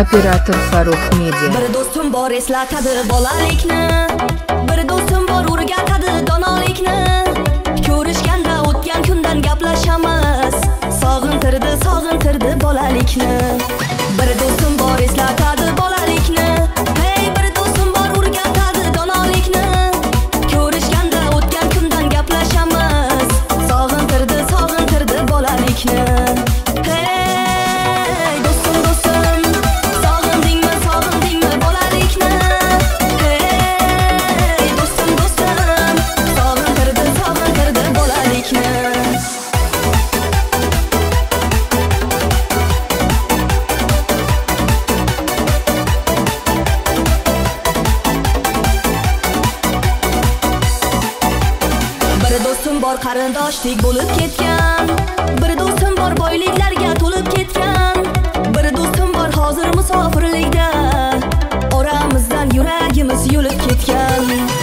operator farruh media bir do'stim bor eslatadi bolalikni. Bir do'stim bor o'rgatadi donolikni. Ko'rishganda o'tgan kundan gaplashamiz. Sog'intirdi sog'intirdi bolalikni. Bir do'stim bor eslatadi bola bor qarindoshdek bo'lib ketgan. Bir do'stim bor boyliklarga to'lib ketgan. Bir do'stim bor hozir musofirlikda. Oramizdan yuragimiz yulib ketgan.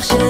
是。